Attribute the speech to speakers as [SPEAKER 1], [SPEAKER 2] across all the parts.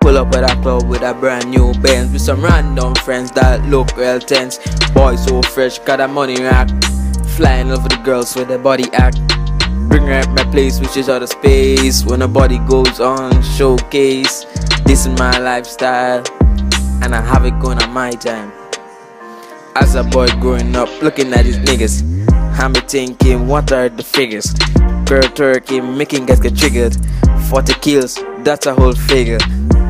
[SPEAKER 1] Pull up at a club with a brand new Benz with some random friends that look real tense. Boy so fresh, got a money rack. Flying over the girls with their body act. Bring her at my place, which is outer space. When the body goes on showcase. This is my lifestyle, and I have it going on my time. As a boy growing up, looking at these niggas, I'm thinking, what are the figures? Girl turkey, making guys get triggered. 40 kills, that's a whole figure.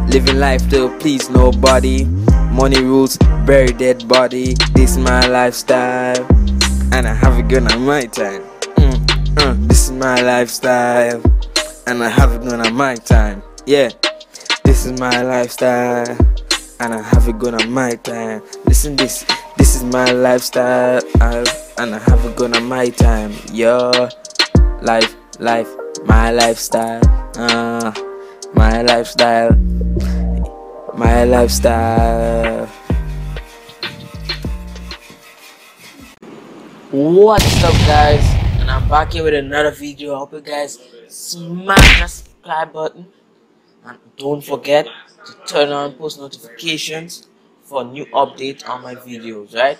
[SPEAKER 1] Living life to please nobody. Money rules, bury dead body. This is my lifestyle, and I have it good on my time. Mm, uh, this is my lifestyle, and I have it good on my time. Yeah, this is my lifestyle, and I have it good on my time. Listen, this, this is my lifestyle, I, and I have it good on my time. Yo, life, life, my lifestyle. Uh, my lifestyle my lifestyle. What's up, guys? And I'm back here with another video. I hope you guys smash that subscribe button and don't forget to turn on post notifications for new updates on my videos, right?